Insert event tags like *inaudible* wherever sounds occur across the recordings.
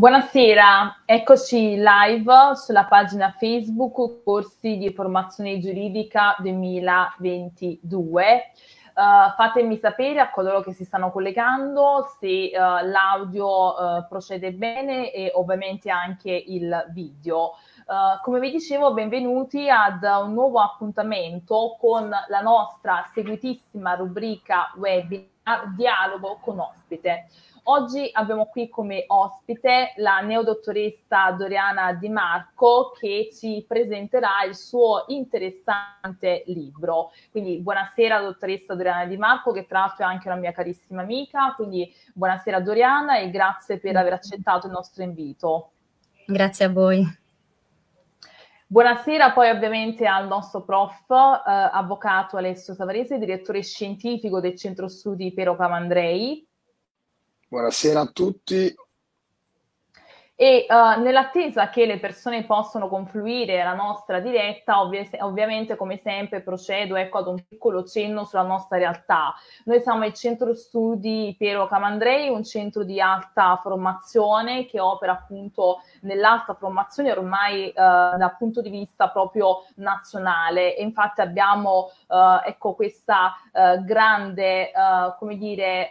Buonasera, eccoci live sulla pagina Facebook Corsi di Formazione Giuridica 2022. Uh, fatemi sapere a coloro che si stanno collegando se uh, l'audio uh, procede bene e ovviamente anche il video. come vi dicevo, benvenuti ad un nuovo appuntamento con la nostra seguitissima rubrica webinar Dialogo con ospite. Oggi abbiamo qui come ospite la neodottoressa Doriana Di Marco che ci presenterà il suo interessante libro. Quindi buonasera dottoressa Doriana Di Marco che tra l'altro è anche una mia carissima amica, quindi buonasera Doriana e grazie per aver accettato il nostro invito. Grazie a voi. Buonasera poi ovviamente al nostro prof, eh, avvocato Alessio Savarese, direttore scientifico del Centro Studi Pero Camandrei. Buonasera a tutti, e uh, nell'attesa che le persone possano confluire alla nostra diretta, ovvi- ovviamente come sempre procedo ecco, ad un piccolo cenno sulla nostra realtà. Noi siamo il centro studi Piero Camandrei, un centro di alta formazione che opera appunto nell'alta formazione ormai uh, dal punto di vista proprio nazionale e infatti abbiamo uh, ecco, questa grande come dire,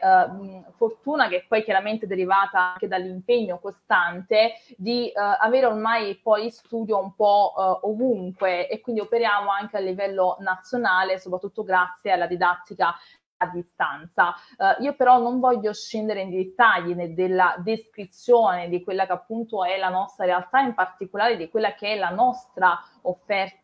fortuna che poi chiaramente è derivata anche dall'impegno costante di uh, avere ormai poi studio un po' uh, ovunque e quindi operiamo anche a livello nazionale, soprattutto grazie alla didattica a distanza. Uh, io però non voglio scendere in dettagli nel, della descrizione di quella che appunto è la nostra realtà, in particolare di quella che è la nostra offerta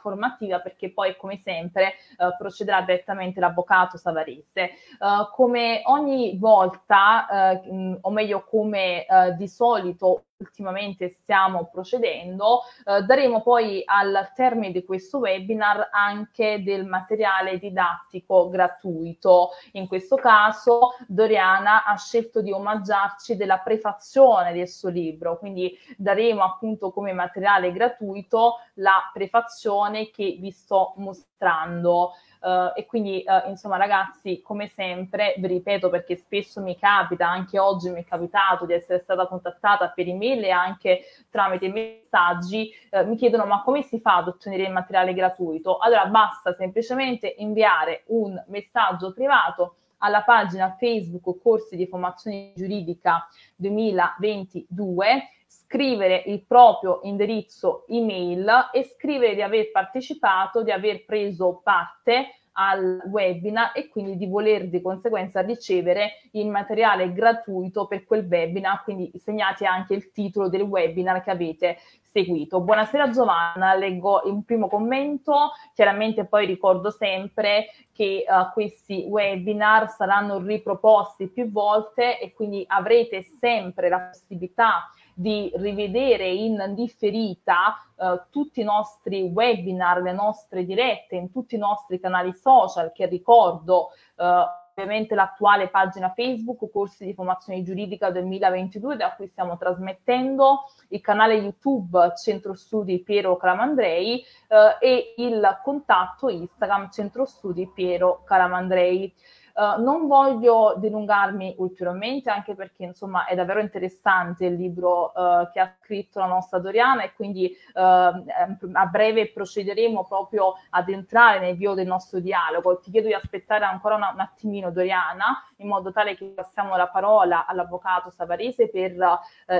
formativa perché poi come sempre uh, procederà direttamente l'avvocato Savarese. Uh, come ogni volta, mh, o meglio come di solito ultimamente stiamo procedendo, eh, daremo poi al termine di questo webinar anche del materiale didattico gratuito. In questo caso Doriana ha scelto di omaggiarci della prefazione del suo libro, quindi daremo appunto come materiale gratuito la prefazione che vi sto mostrando. Uh, e quindi uh, insomma ragazzi come sempre vi ripeto perché spesso mi capita anche oggi mi è capitato di essere stata contattata per email e anche tramite messaggi uh, mi chiedono ma come si fa ad ottenere il materiale gratuito? Allora basta semplicemente inviare un messaggio privato alla pagina Facebook Corsi di Formazione Giuridica 2022 scrivere il proprio indirizzo email e scrivere di aver partecipato, di aver preso parte al webinar e quindi di voler di conseguenza ricevere il materiale gratuito per quel webinar, quindi segnate anche il titolo del webinar che avete seguito. Buonasera Giovanna, leggo un primo commento, chiaramente poi ricordo sempre che uh, questi webinar saranno riproposti più volte e quindi avrete sempre la possibilità di rivedere in differita eh, tutti i nostri webinar, le nostre dirette, in tutti i nostri canali social che ricordo eh, ovviamente l'attuale pagina Facebook Corsi di Formazione Giuridica 2022 da cui stiamo trasmettendo, il canale YouTube Centro Studi Piero Calamandrei eh, e il contatto Instagram Centro Studi Piero Calamandrei. Uh, non voglio dilungarmi ulteriormente, anche perché insomma è davvero interessante il libro uh, che ha scritto la nostra Doriana e quindi uh, a breve procederemo proprio ad entrare nel video del nostro dialogo. Ti chiedo di aspettare ancora una, un attimino Doriana, in modo tale che passiamo la parola all'avvocato Savarese per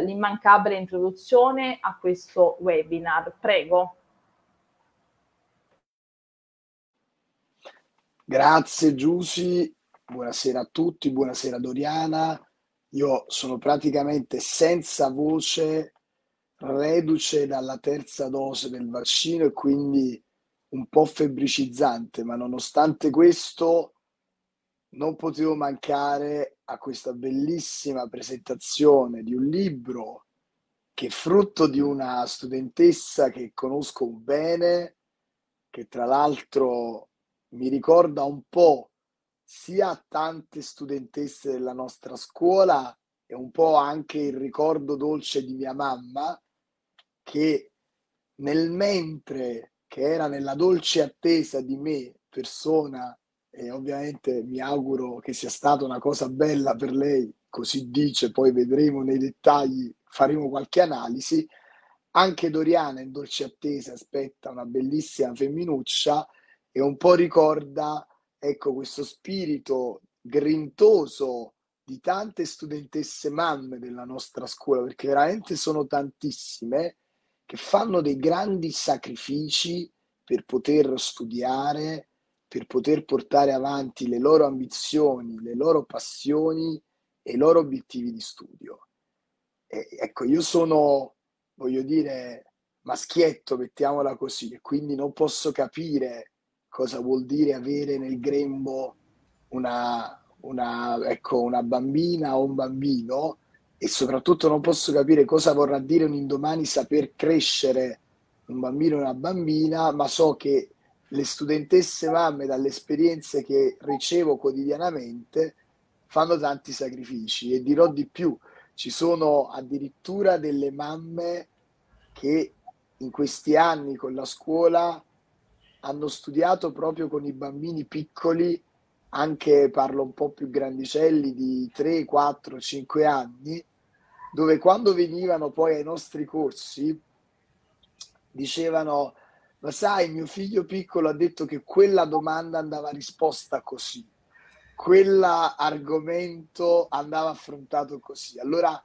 l'immancabile introduzione a questo webinar. Prego. Grazie Giussi, Buonasera a tutti, buonasera Doriana. Io sono praticamente senza voce, reduce dalla terza dose del vaccino e quindi un po' febbricizzante, ma nonostante questo non potevo mancare a questa bellissima presentazione di un libro che è frutto di una studentessa che conosco bene, che tra l'altro mi ricorda un po' sia tante studentesse della nostra scuola e un po' anche il ricordo dolce di mia mamma che nel mentre che era nella dolce attesa di me persona e ovviamente mi auguro che sia stata una cosa bella per lei così dice, poi vedremo nei dettagli, faremo qualche analisi. Anche Doriana in dolce attesa aspetta una bellissima femminuccia e un po' ricorda ecco questo spirito grintoso di tante studentesse mamme della nostra scuola, perché veramente sono tantissime che fanno dei grandi sacrifici per poter studiare, per poter portare avanti le loro ambizioni, le loro passioni e i loro obiettivi di studio. E, ecco, io sono, voglio dire, maschietto, mettiamola così, e quindi non posso capire cosa vuol dire avere nel grembo una, una, ecco, una bambina o un bambino e soprattutto non posso capire cosa vorrà dire un indomani saper crescere un bambino e una bambina, ma so che le studentesse mamme dalle esperienze che ricevo quotidianamente fanno tanti sacrifici e dirò di più, ci sono addirittura delle mamme che in questi anni con la scuola hanno studiato proprio con i bambini piccoli anche parlo un po' più grandicelli di 3, 4, 5 anni, dove quando venivano poi ai nostri corsi dicevano ma sai mio figlio piccolo ha detto che quella domanda andava risposta così quell'argomento andava affrontato così allora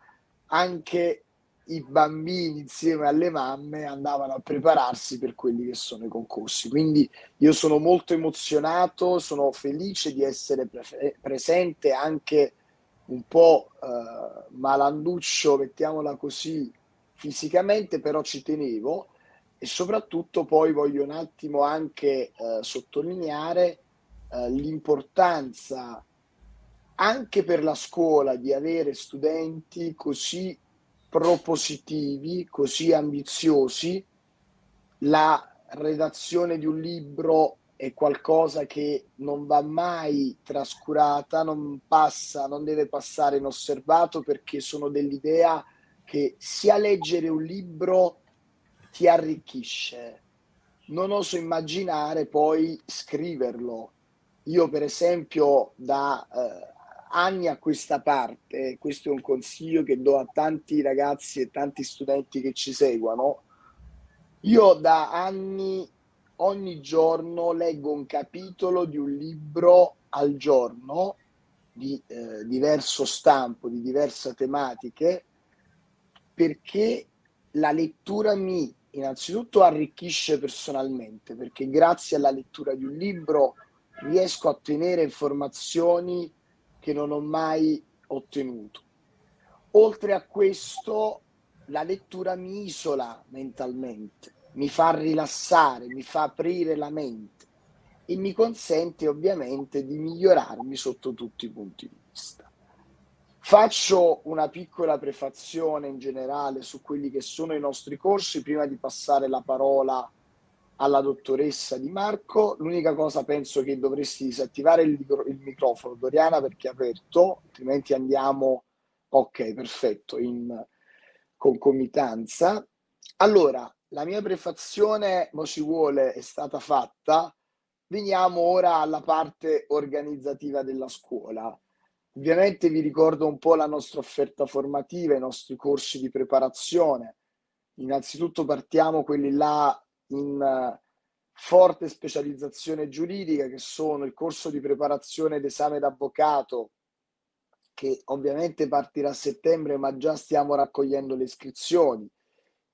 anche i bambini insieme alle mamme andavano a prepararsi per quelli che sono i concorsi. Quindi io sono molto emozionato, sono felice di essere pre- presente anche un po' eh, malanduccio, mettiamola così, fisicamente, però ci tenevo e soprattutto poi voglio un attimo anche eh, sottolineare eh, l'importanza anche per la scuola di avere studenti così propositivi, così ambiziosi, la redazione di un libro è qualcosa che non va mai trascurata, non passa, non deve passare inosservato perché sono dell'idea che sia leggere un libro ti arricchisce. Non oso immaginare poi scriverlo. Io per esempio da eh, anni a questa parte, questo è un consiglio che do a tanti ragazzi e tanti studenti che ci seguono, io da anni ogni giorno leggo un capitolo di un libro al giorno di eh, diverso stampo, di diverse tematiche, perché la lettura mi innanzitutto arricchisce personalmente, perché grazie alla lettura di un libro riesco a ottenere informazioni che non ho mai ottenuto. Oltre a questo, la lettura mi isola mentalmente, mi fa rilassare, mi fa aprire la mente e mi consente ovviamente di migliorarmi sotto tutti i punti di vista. Faccio una piccola prefazione in generale su quelli che sono i nostri corsi prima di passare la parola a alla dottoressa Di Marco. L'unica cosa penso che dovresti disattivare il, il microfono, Doriana, perché è aperto, altrimenti andiamo, ok, perfetto, in concomitanza. Allora, la mia prefazione, mo ci vuole, è stata fatta. Veniamo ora alla parte organizzativa della scuola. Ovviamente vi ricordo un po' la nostra offerta formativa, i nostri corsi di preparazione. Innanzitutto partiamo quelli là in uh, forte specializzazione giuridica, che sono il corso di preparazione d'esame d'avvocato, che ovviamente partirà a settembre, ma già stiamo raccogliendo le iscrizioni,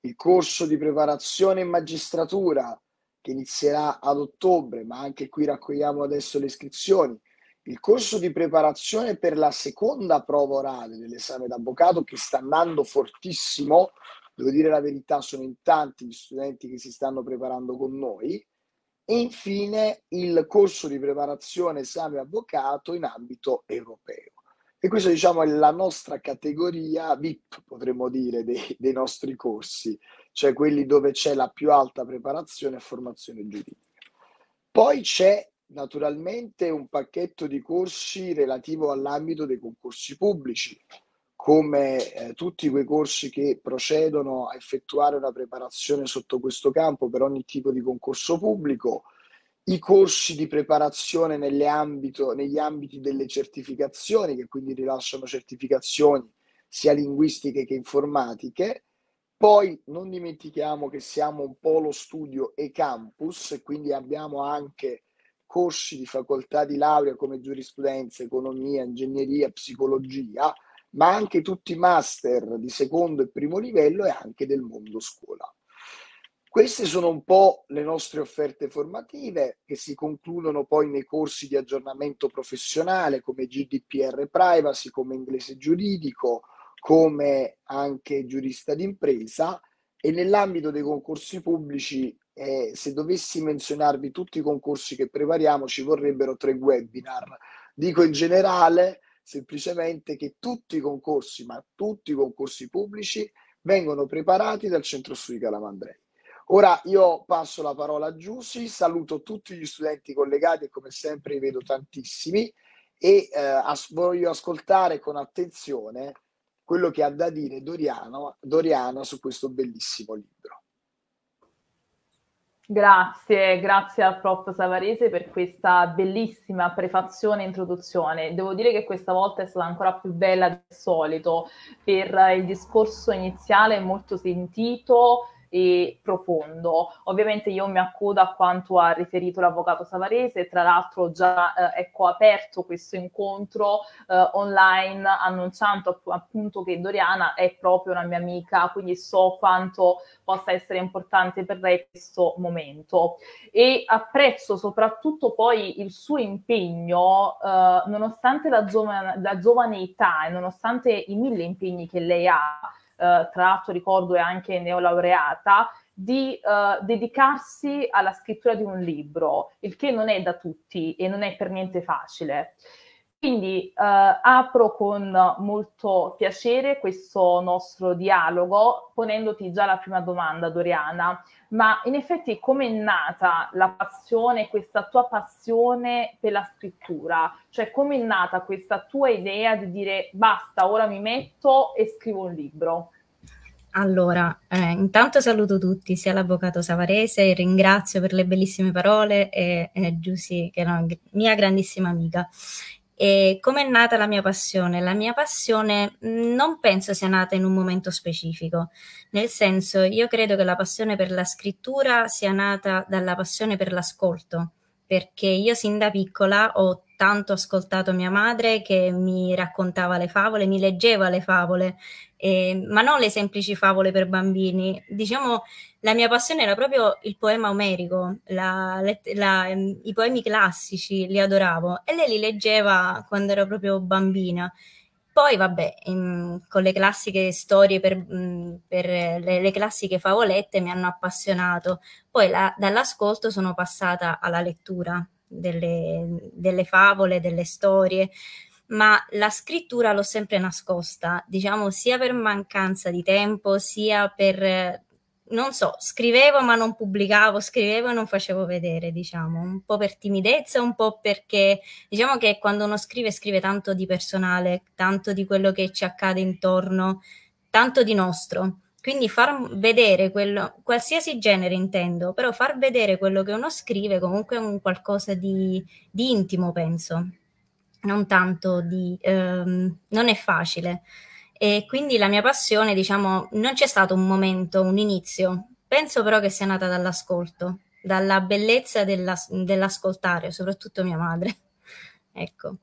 il corso di preparazione in magistratura, che inizierà ad ottobre, ma anche qui raccogliamo adesso le iscrizioni, il corso di preparazione per la seconda prova orale dell'esame d'avvocato che sta andando fortissimo, devo dire la verità, sono in tanti gli studenti che si stanno preparando con noi. E infine il corso di preparazione esame avvocato in ambito europeo. E questo diciamo è la nostra categoria VIP, potremmo dire, dei, dei nostri corsi, cioè quelli dove c'è la più alta preparazione e formazione giuridica. Poi c'è naturalmente un pacchetto di corsi relativo all'ambito dei concorsi pubblici, come eh, tutti quei corsi che procedono a effettuare una preparazione sotto questo campo per ogni tipo di concorso pubblico, i corsi di preparazione ambito, negli ambiti delle certificazioni, che quindi rilasciano certificazioni sia linguistiche che informatiche. Poi non dimentichiamo che siamo un polo studio e campus, e quindi abbiamo anche corsi di facoltà di laurea come giurisprudenza, economia, ingegneria, psicologia, ma anche tutti i master di secondo e primo livello e anche del mondo scuola. Queste sono un po' le nostre offerte formative che si concludono poi nei corsi di aggiornamento professionale come GDPR Privacy, come inglese giuridico, come anche giurista d'impresa e nell'ambito dei concorsi pubblici, eh, se dovessi menzionarvi tutti i concorsi che prepariamo, ci vorrebbero tre webinar. Dico in generale semplicemente che tutti i concorsi, ma tutti i concorsi pubblici, vengono preparati dal Centro Studi Calamandrei. Ora io passo la parola a Giussi, saluto tutti gli studenti collegati e come sempre vedo tantissimi e eh, as- voglio ascoltare con attenzione quello che ha da dire Doriano, Doriana su questo bellissimo libro. Grazie, grazie al prof Savarese per questa bellissima prefazione e introduzione. Devo dire che questa volta è stata ancora più bella del solito per il discorso iniziale molto sentito e profondo. Ovviamente io mi accodo a quanto ha riferito l'avvocato Savarese, tra l'altro già eh, ecco aperto questo incontro eh, online annunciando appunto che Doriana è proprio una mia amica, quindi so quanto possa essere importante per lei questo momento e apprezzo soprattutto poi il suo impegno eh, nonostante la, giovane, la giovane età e nonostante i mille impegni che lei ha tra l'altro ricordo è anche neolaureata, di uh, dedicarsi alla scrittura di un libro, il che non è da tutti e non è per niente facile. Quindi uh, apro con molto piacere questo nostro dialogo ponendoti già la prima domanda, Doriana, ma in effetti come è nata la passione, questa tua passione per la scrittura? Cioè come è nata questa tua idea di dire basta, ora mi metto e scrivo un libro? Allora, eh, intanto saluto tutti, sia l'avvocato Savarese, ringrazio per le bellissime parole e, e Giussi, che è una mia grandissima amica. E come è nata la mia passione? La mia passione non penso sia nata in un momento specifico, nel senso io credo che la passione per la scrittura sia nata dalla passione per l'ascolto, perché io sin da piccola ho tanto ascoltato mia madre che mi raccontava le favole, mi leggeva le favole, eh, ma non le semplici favole per bambini. Diciamo, la mia passione era proprio il poema omerico, la, la, i poemi classici, li adoravo e lei li leggeva quando ero proprio bambina. Poi, vabbè, in, con le classiche storie per, per le, le, classiche favolette mi hanno appassionato. Poi la, dall'ascolto sono passata alla lettura delle, delle favole, delle storie ma la scrittura l'ho sempre nascosta, diciamo sia per mancanza di tempo, sia per, non so, scrivevo ma non pubblicavo, scrivevo e non facevo vedere, diciamo, un po' per timidezza, un po' perché diciamo che quando uno scrive scrive tanto di personale, tanto di quello che ci accade intorno, tanto di nostro. Quindi far vedere quello, qualsiasi genere intendo, però far vedere quello che uno scrive comunque è un qualcosa di, di intimo, penso non tanto di... Ehm, non è facile. E quindi la mia passione, diciamo, non c'è stato un momento, un inizio. Penso però che sia nata dall'ascolto, dalla bellezza della, dell'ascoltare, soprattutto mia madre. *laughs* ecco.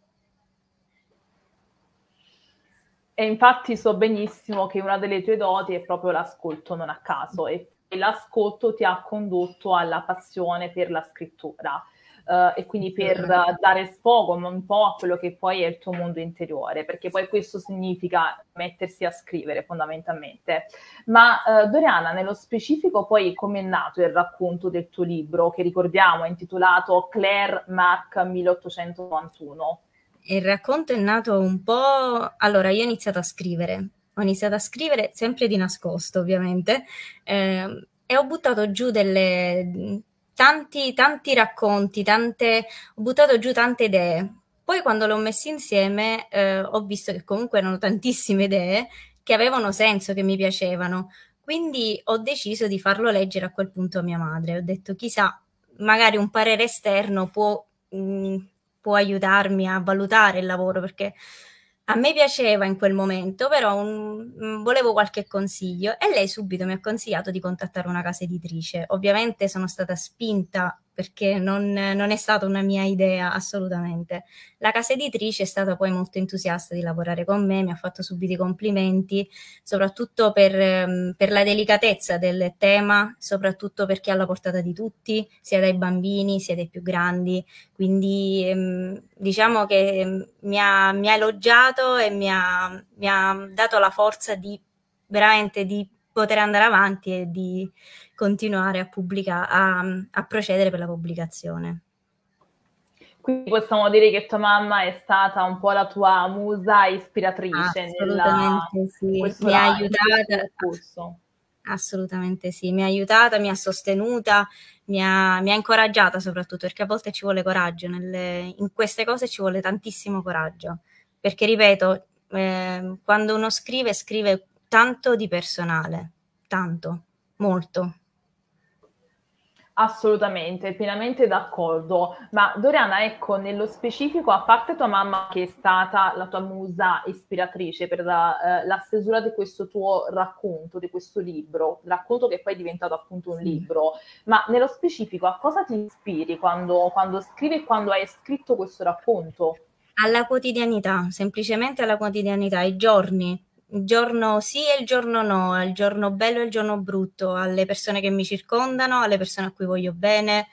E infatti so benissimo che una delle tue doti è proprio l'ascolto, non a caso, e l'ascolto ti ha condotto alla passione per la scrittura uh, e quindi per uh, dare sfogo un po' a quello che poi è il tuo mondo interiore, perché poi questo significa mettersi a scrivere fondamentalmente. Ma uh, Doriana, nello specifico poi come è nato il racconto del tuo libro, che ricordiamo è intitolato Claire Mark 1891? Il racconto è nato un po'... Allora, io ho iniziato a scrivere, ho iniziato a scrivere sempre di nascosto, ovviamente, eh, e ho buttato giù delle, tanti, tanti racconti, tante, ho buttato giù tante idee. Poi quando l'ho messi insieme eh, ho visto che comunque erano tantissime idee che avevano senso, che mi piacevano. Quindi ho deciso di farlo leggere a quel punto a mia madre. Ho detto chissà, magari un parere esterno può, mh, mm, può aiutarmi a valutare il lavoro perché a me piaceva in quel momento, però un, mm, volevo qualche consiglio e lei subito mi ha consigliato di contattare una casa editrice. Ovviamente sono stata spinta perché non, non, è stata una mia idea assolutamente. La casa editrice è stata poi molto entusiasta di lavorare con me, mi ha fatto subito i complimenti, soprattutto per, ehm, per la delicatezza del tema, soprattutto perché è alla portata di tutti, sia dai bambini sia dai più grandi. Quindi ehm, diciamo che ehm, mi ha, mi ha elogiato e mi ha, mi ha dato la forza di veramente di poter andare avanti e di continuare a, pubblica- a, a procedere per la pubblicazione. Quindi possiamo dire che tua mamma è stata un po' la tua musa ispiratrice. Assolutamente nella... sì, mi ha aiutata. Assolutamente sì, mi ha aiutata, mi ha sostenuta, mi ha, mi ha, incoraggiata soprattutto perché a volte ci vuole coraggio, nelle, in queste cose ci vuole tantissimo coraggio, perché ripeto, eh, quando uno scrive, scrive tanto di personale, tanto, molto. Assolutamente, pienamente d'accordo. Ma Doriana, ecco, nello specifico, a parte tua mamma che è stata la tua musa ispiratrice per la, eh, la stesura di questo tuo racconto, di questo libro, racconto che poi è diventato appunto un libro, ma nello specifico a cosa ti ispiri quando, quando scrivi e quando hai scritto questo racconto? Alla quotidianità, semplicemente alla quotidianità, ai giorni, giorno sì e il giorno no, il giorno bello e il giorno brutto, alle persone che mi circondano, alle persone a cui voglio bene,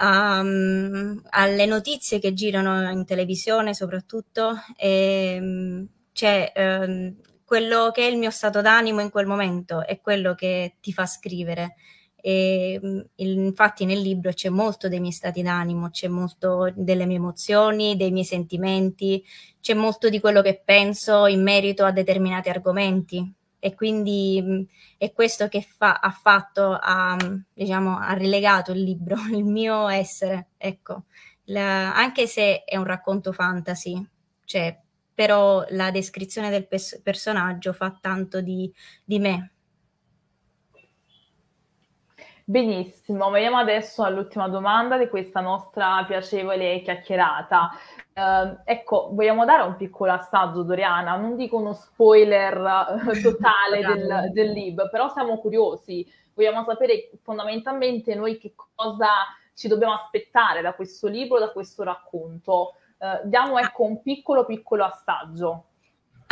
um, alle notizie che girano in televisione soprattutto. E, um, c'è um, quello che è il mio stato d'animo in quel momento, è quello che ti fa scrivere. E, mm, infatti nel libro c'è molto dei miei stati d'animo, c'è molto delle mie emozioni, dei miei sentimenti, c'è molto di quello che penso in merito a determinati argomenti. E quindi mm, è questo che fa, ha fatto, ha, mm, diciamo, ha rilegato il libro, *laughs* il mio essere, ecco, la, anche se è un racconto fantasy, cioè, però la descrizione del pers- personaggio fa tanto di, di me, Benissimo, veniamo adesso all'ultima domanda di questa nostra piacevole chiacchierata. Eh, ecco, vogliamo dare un piccolo assaggio, Doriana, non dico uno spoiler eh, *laughs* totale del, del libro, però siamo curiosi, vogliamo sapere fondamentalmente noi che cosa ci dobbiamo aspettare da questo libro, da questo racconto. Eh, diamo ecco un piccolo piccolo assaggio.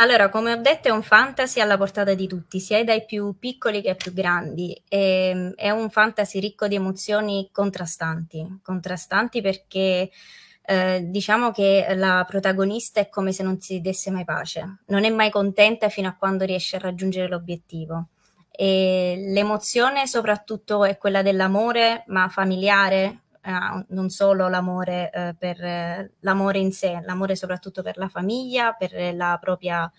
Allora, come ho detto, è un fantasy alla portata di tutti, sia dai più piccoli che ai più grandi. E, ehm, è un fantasy ricco di emozioni contrastanti, contrastanti perché eh, diciamo che la protagonista è come se non si desse mai pace, non è mai contenta fino a quando riesce a raggiungere l'obiettivo. E l'emozione soprattutto è quella dell'amore, ma familiare, eh, non solo l'amore eh, per eh, l'amore in sé, l'amore soprattutto per la famiglia, per la propria,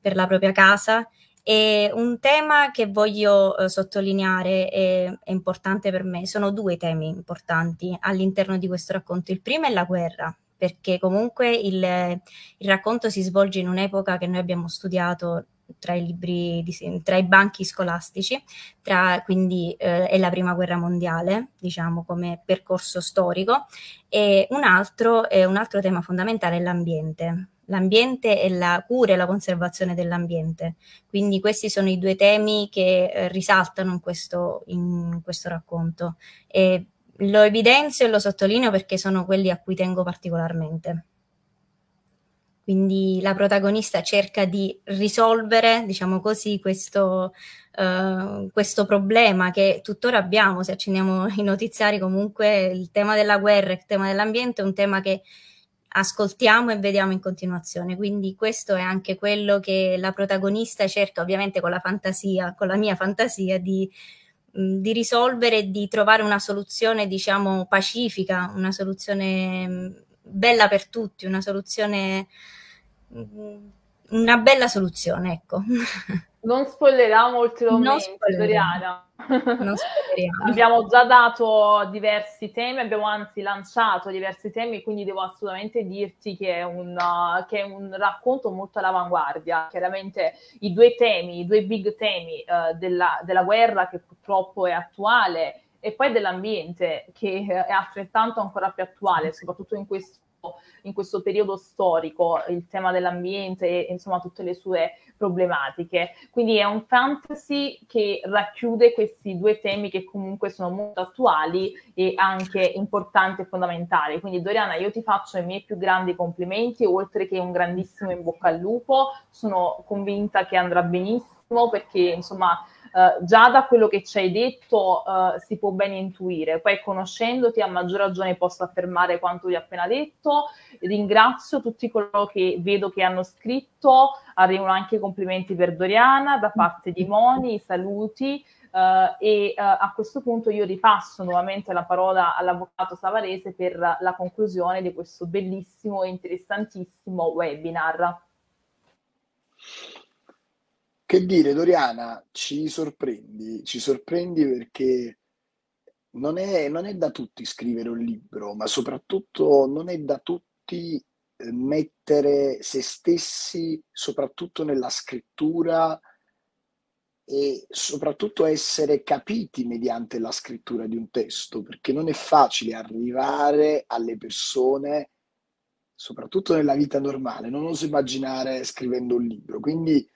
per la propria casa. E un tema che voglio eh, sottolineare è, è importante per me, sono due temi importanti all'interno di questo racconto. Il primo è la guerra, perché comunque il, il, racconto si svolge in un'epoca che noi abbiamo studiato tra i libri, di, tra i banchi scolastici, tra, quindi eh, è la prima guerra mondiale, diciamo come percorso storico, e un altro, eh, un altro tema fondamentale è l'ambiente. L'ambiente e la cura e la conservazione dell'ambiente. Quindi questi sono i due temi che eh, risaltano in questo, in questo racconto. E lo evidenzio e lo sottolineo perché sono quelli a cui tengo particolarmente. Quindi la protagonista cerca di risolvere, diciamo così, questo, uh, questo problema che tuttora abbiamo, se accendiamo *laughs* i notiziari comunque il tema della guerra, il tema dell'ambiente è un tema che ascoltiamo e vediamo in continuazione. Quindi questo è anche quello che la protagonista cerca, ovviamente con la fantasia, con la mia fantasia, di, di risolvere e di trovare una soluzione, diciamo, pacifica, una soluzione bella per tutti, una soluzione, mm, una bella soluzione, ecco. *laughs* Non spoileriamo ulteriormente, Doriana. abbiamo già dato diversi temi, abbiamo anzi lanciato diversi temi, quindi devo assolutamente dirti che è un, uh, che è un racconto molto all'avanguardia. Chiaramente i due temi, i due big temi uh, della, della guerra che purtroppo è attuale e poi dell'ambiente che è altrettanto ancora più attuale, soprattutto in questo in questo periodo storico il tema dell'ambiente e insomma tutte le sue problematiche. Quindi è un fantasy che racchiude questi due temi che comunque sono molto attuali e anche importanti e fondamentali. Quindi Doriana, io ti faccio i miei più grandi complimenti, oltre che un grandissimo in bocca al lupo. Sono convinta che andrà benissimo perché insomma Uh, già da quello che ci hai detto uh, si può ben intuire, poi conoscendoti a maggior ragione posso affermare quanto vi ho appena detto, ringrazio tutti coloro che vedo che hanno scritto, arrivano anche complimenti per Doriana da parte di Moni, saluti. Uh, e a questo punto io ripasso nuovamente la parola all'avvocato Savarese per la conclusione di questo bellissimo e interessantissimo webinar. Che dire, Doriana, ci sorprendi, ci sorprendi perché non è, non è da tutti scrivere un libro, ma soprattutto non è da tutti eh, mettere se stessi, soprattutto nella scrittura, e soprattutto essere capiti mediante la scrittura di un testo, perché non è facile arrivare alle persone, soprattutto nella vita normale, non oso immaginare scrivendo un libro. Quindi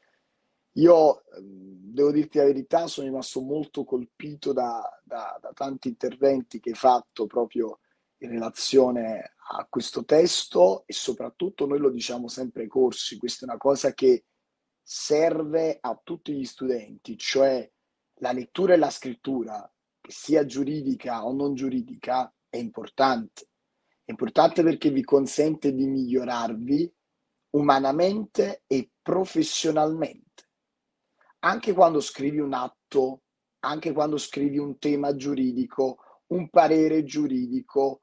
io ehm, devo dirti la verità, sono rimasto molto colpito da, da, da tanti interventi che hai fatto proprio in relazione a questo testo e soprattutto noi lo diciamo sempre ai corsi, questa è una cosa che serve a tutti gli studenti, cioè la lettura e la scrittura, che sia giuridica o non giuridica, è importante. È importante perché vi consente di migliorarvi umanamente e professionalmente anche quando scrivi un atto, anche quando scrivi un tema giuridico, un parere giuridico,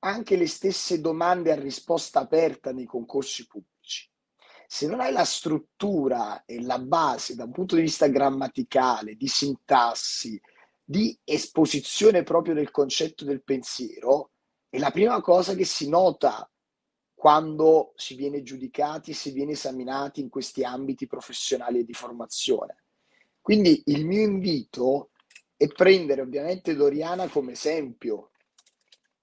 anche le stesse domande a risposta aperta nei concorsi pubblici. Se non hai la struttura e la base da un punto di vista grammaticale, di sintassi, di esposizione proprio del concetto del pensiero, è la prima cosa che si nota quando si viene giudicati, si viene esaminati in questi ambiti professionali e di formazione. Quindi il mio invito è prendere ovviamente Doriana come esempio.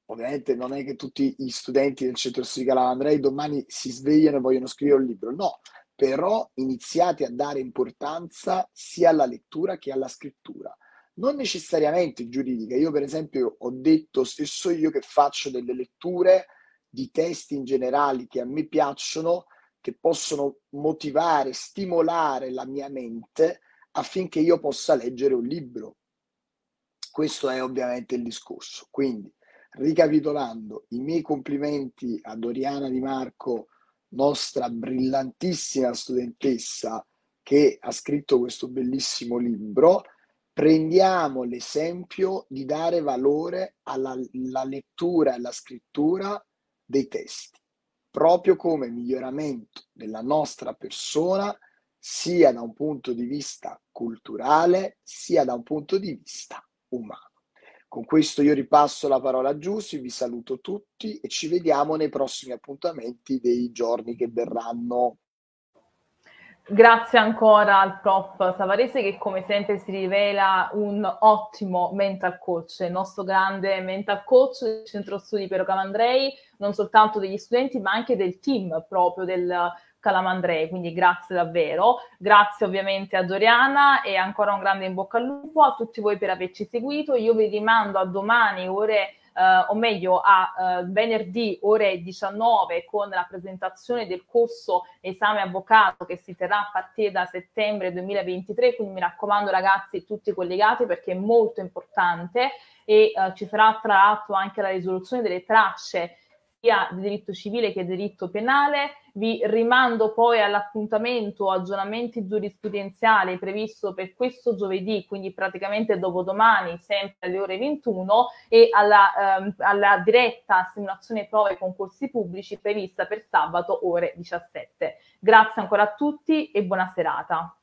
Ovviamente non è che tutti gli studenti del centro studi Calamandrei domani si svegliano e vogliono scrivere un libro, no, però iniziate a dare importanza sia alla lettura che alla scrittura. Non necessariamente giuridica. Io per esempio ho detto stesso io che faccio delle letture di testi in generale che a me piacciono, che possono motivare, stimolare la mia mente affinché io possa leggere un libro. Questo è ovviamente il discorso. Quindi, ricapitolando, i miei complimenti a Doriana Di Marco, nostra brillantissima studentessa che ha scritto questo bellissimo libro. Prendiamo l'esempio di dare valore alla lettura e alla scrittura dei testi, proprio come miglioramento della nostra persona sia da un punto di vista culturale sia da un punto di vista umano. Con questo io ripasso la parola a Giussi, vi saluto tutti e ci vediamo nei prossimi appuntamenti dei giorni che verranno. Grazie ancora al prof Savarese che come sempre si rivela un ottimo mental coach, il nostro grande mental coach del Centro Studi Piero Calandrei, non soltanto degli studenti ma anche del team proprio del Calamandrei, quindi grazie davvero. Grazie ovviamente a Doriana e ancora un grande in bocca al lupo a tutti voi per averci seguito. Io vi rimando a domani ore eh, o meglio a eh, venerdì ore 19 con la presentazione del corso esame avvocato che si terrà a partire da settembre 2023, quindi mi raccomando ragazzi tutti collegati perché è molto importante e eh, ci sarà tra l'altro anche la risoluzione delle tracce sia di diritto civile che diritto penale. Vi rimando poi all'appuntamento aggiornamenti giurisprudenziali previsto per questo giovedì, quindi praticamente dopodomani, sempre alle ore 21, e alla, ehm, alla diretta simulazione prove concorsi pubblici prevista per sabato ore 17. Grazie ancora a tutti e buona serata.